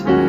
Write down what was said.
heart.